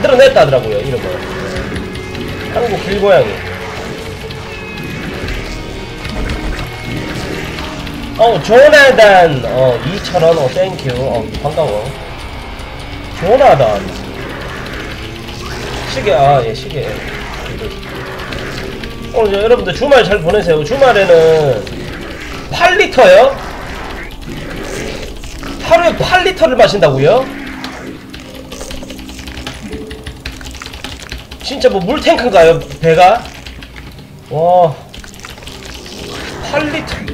만들어냈다 하더라고요 이름을. 한국 길고양이. 어 조나단 어 2,000원 어 thank you 어 반가워. 조나단. 시계 아예 시계. 오늘 저 여러분들 주말 잘 보내세요. 주말에는 8리터요? 하루에 8리터를 마신다고요? 진짜 뭐 물탱크인가요 배가? 와 8리터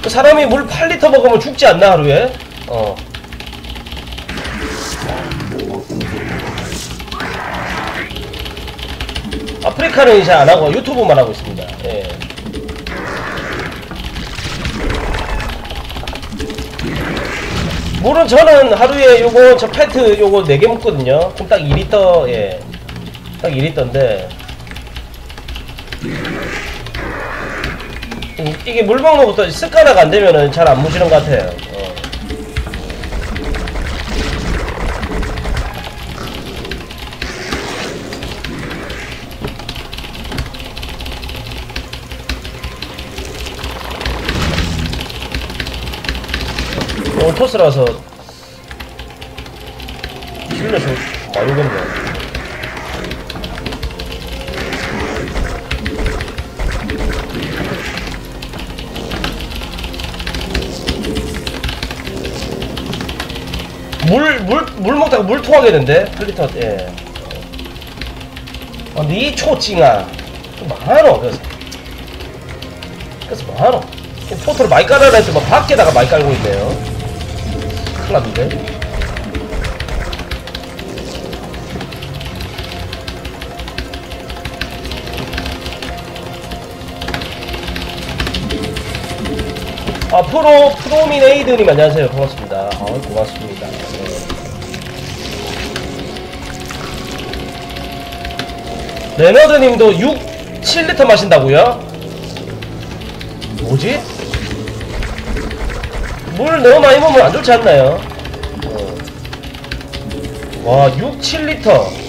그 사람이 물 8리터 먹으면 죽지 않나 하루에? 어. 아프리카는 이제 안 하고 유튜브만 하고 있습니다. 예. 물은 저는 하루에 요거 저 페트 요거 4개 먹거든요. 그럼 딱 2리터 예. 딱 2리터인데 이- 이게 물 먹는 것도 습관화가 안 되면은 잘 안 무시는 것 같아요. 어. 오늘 토스라서 실내 좀 많이 오겠네. 물, 물, 물 먹다가 물 토하겠는데? 플리터, 예. 어, 니 초찡아. 좀 많어, 그래서. 그래서 많어. 포토를 많이 깔아라 했더니 막 밖에다가 많이 깔고 있네요. 큰일 났는데? 아, 프로, 프로미네이드님 안녕하세요. 반갑습니다. 아, 고맙습니다. 네. 레너드님도 6, 7리터 마신다고요? 뭐지? 물 너무 많이 먹으면 안 좋지 않나요? 어. 와, 6, 7리터.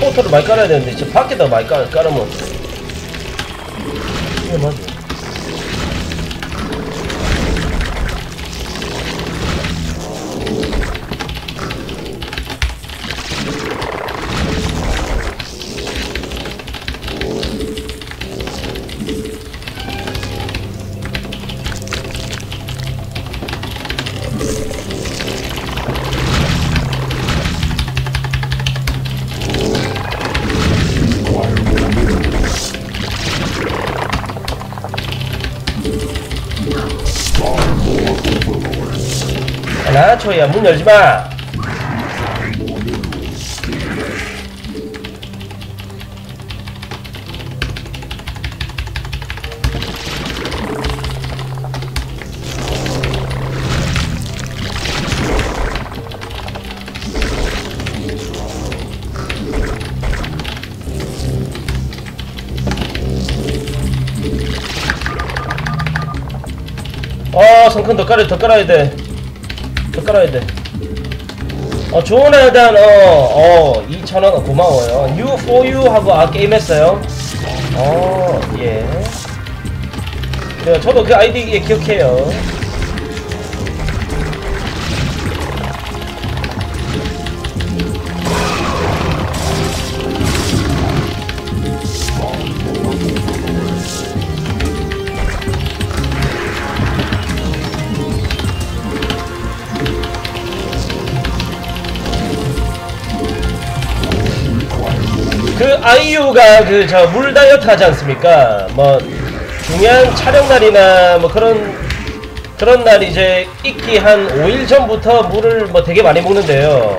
포터를 많이 깔아야 되는데, 저 밖에다 많이 깔, 깔으면. 맞아. 나초야 문 열지 마. 어, 성큰 더 깔아야 더 깔아야 돼. 더 깔아야 돼. 어, 좋은 애단, 어, 어, 2,000원 고마워요. You for you 하고 아, 게임 했어요. 어, 예. 그래요. 저도 그 아이디 예, 기억해요. 아이유가 그 저 물 다이어트 하지 않습니까? 뭐 중요한 촬영 날이나 뭐 그런 그런 날 이제 있기 한 5일 전부터 물을 뭐 되게 많이 먹는데요.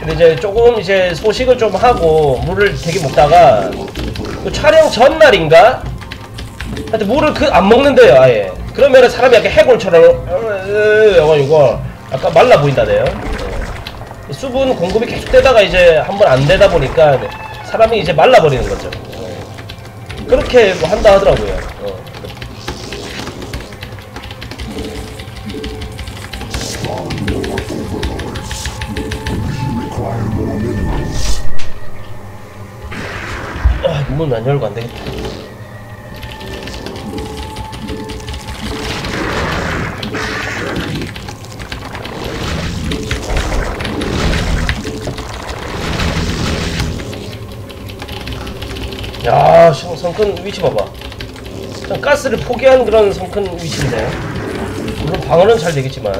근데 이제 조금 이제 소식을 좀 하고 물을 되게 먹다가 그 촬영 전날인가 하여튼 물을 그 안 먹는데요 아예 그러면은 사람이 약간 해골처럼 어, 이거 약간 말라 보인다네요 예. 수분 공급이 계속 되다가 이제 한번 안 되다 보니까 사람이 이제 말라버리는 거죠 예. 그렇게 뭐 한다 하더라고요 어. 아, 문안 열고 안 되겠다. 성- 성큰 위치 봐봐. 가스를 포기한 그런 성큰 위치인데. 물론 방어는 잘 되겠지만.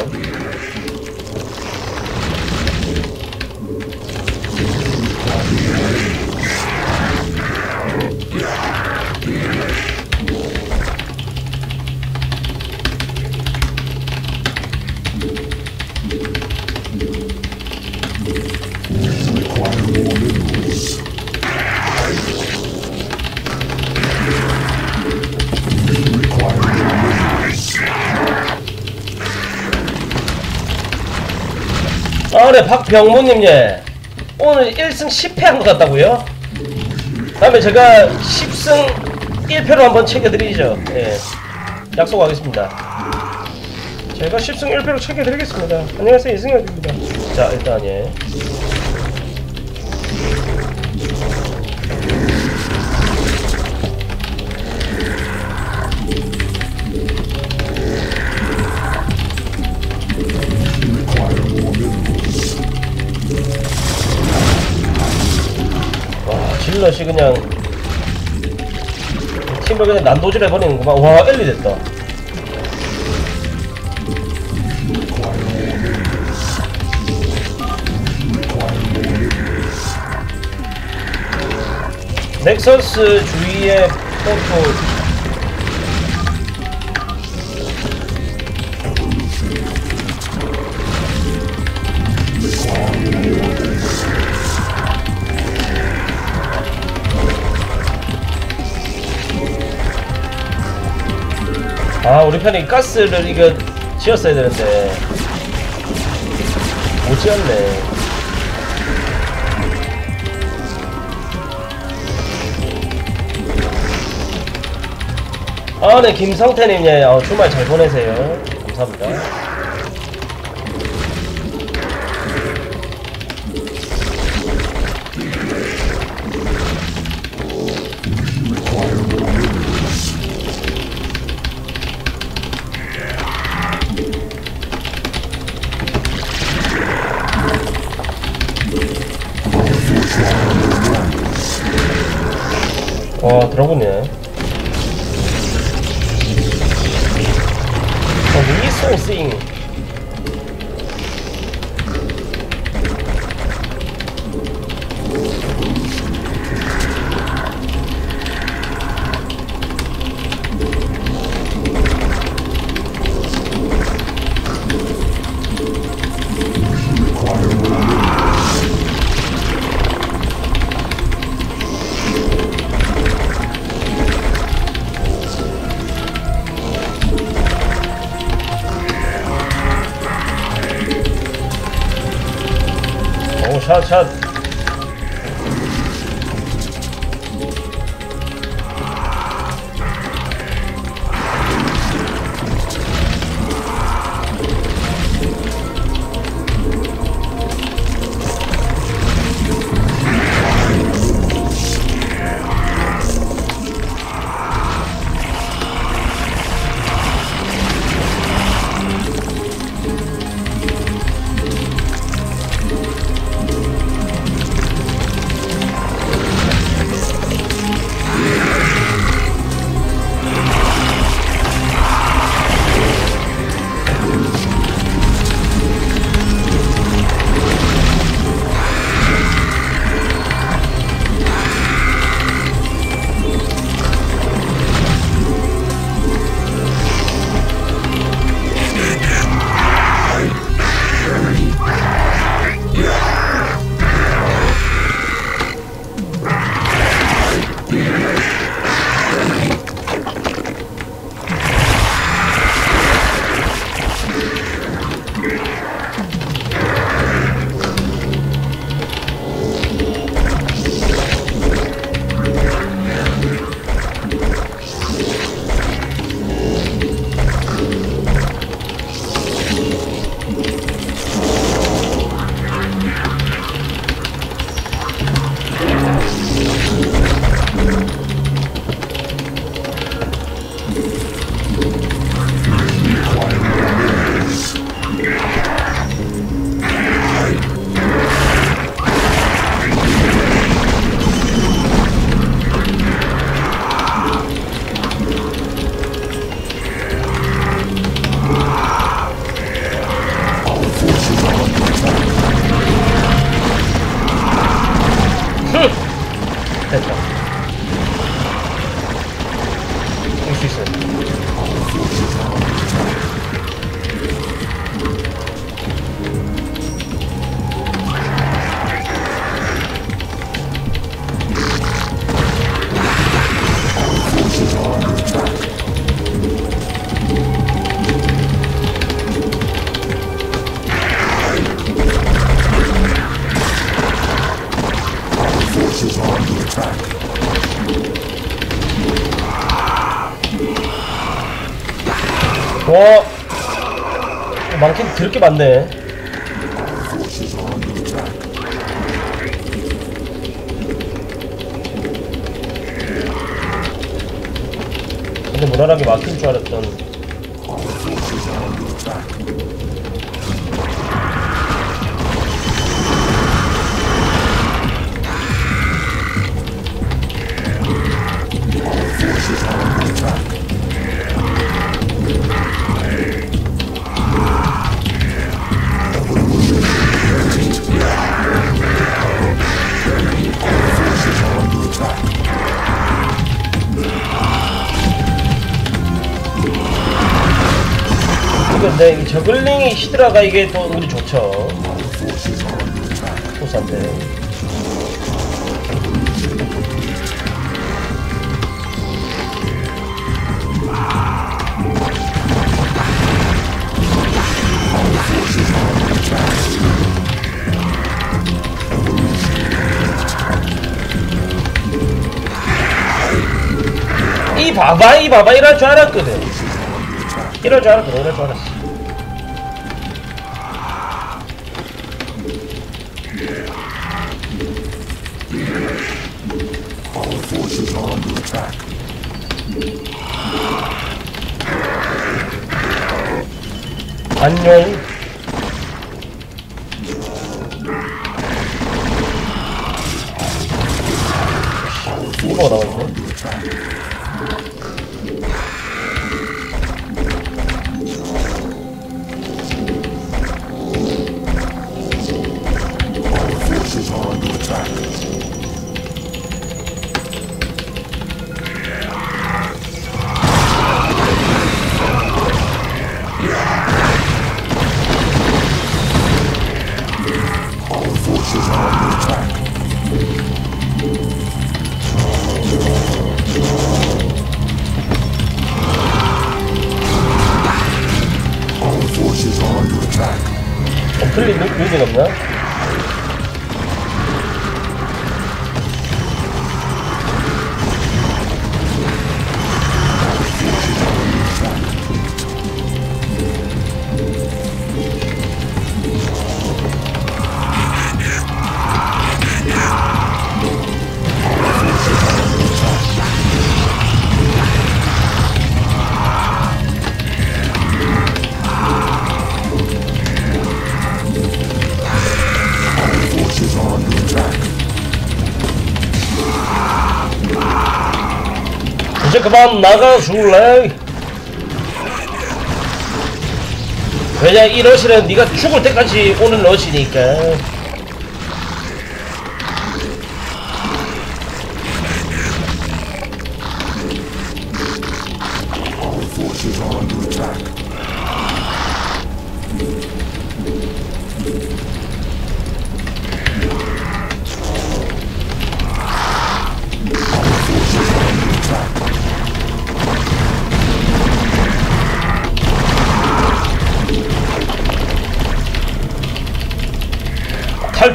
아, 네, 박병모님, 예. 오늘 1승 10패 한 것 같다고요? 다음에 제가 10승 1패로 한번 챙겨드리죠. 예. 약속하겠습니다. 제가 10승 1패로 챙겨드리겠습니다. 안녕하세요, 이승엽입니다. 자, 일단, 예. 질럿이 그냥 팀을 그냥 난도질 해버리는구만. 와, 엘리 됐다. 넥서스 주위에 포토 아 우리 편이 가스를 이거 지었어야 되는데. 못 지었네. 아네 김성태님 예 어, 주말 잘 보내세요. 감사합니다 와 들어보네 어, 리소싱 오, 샷, Thank you. 샷. 와 많긴 드럽게 많네 근데 무난하게 막힐 줄 알았던 근데 이 저글링이 히드라가 이게 또 우리 좋죠. 소스한테. 이 봐봐 이 봐봐 이럴 줄 알았거든. 이럴 줄 알았거든 이럴 줄 알았어 안녕. 이거가 나와있네 어, 클릭 누르긴 없 이제 그만 나가줄래? 왜냐 이 러시는 네가 죽을 때까지 오는 러시니까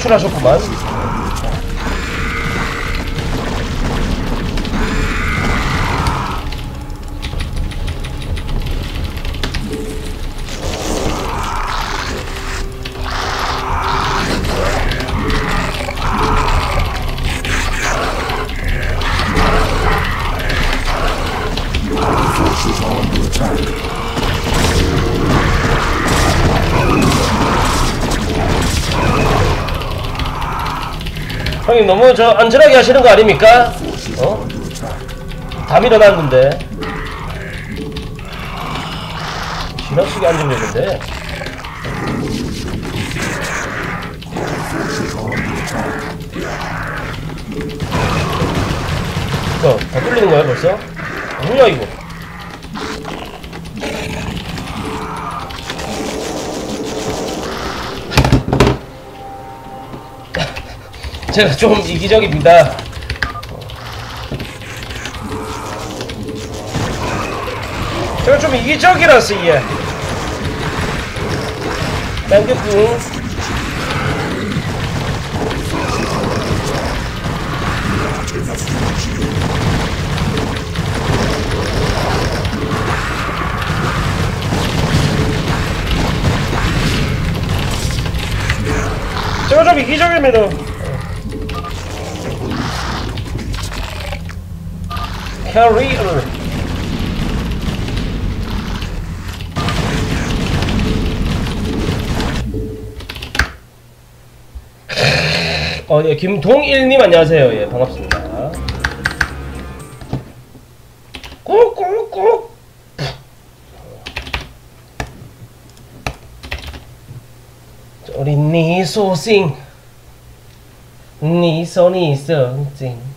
탈출하셨구만 형님 너무 저 안전하게 하시는 거 아닙니까? 어? 다 밀어놨는데 지나치게 안정되는데 어, 다 뚫리는 거야 벌써? 뭐야 이거 제가 좀 이기적입니다. 제가 좀 이기적이라서 예. 땡큐 제가 좀 이기적입니다. 캐리어. 어, 예, 김동일님 안녕하세요. 예, 반갑습니다. 꾹꾹꾹. 우리 니 소싱, 니 소니 성징.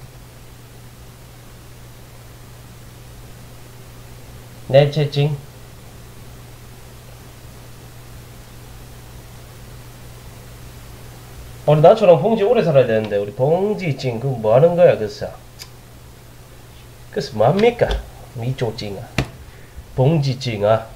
내 채징. 우리 나처럼 봉지 오래 살아야 되는데 우리 봉지 찡 그거 뭐 하는 거야 그래서? 그래서 뭐 합니까? 이쪽 찡아. 봉지 찡아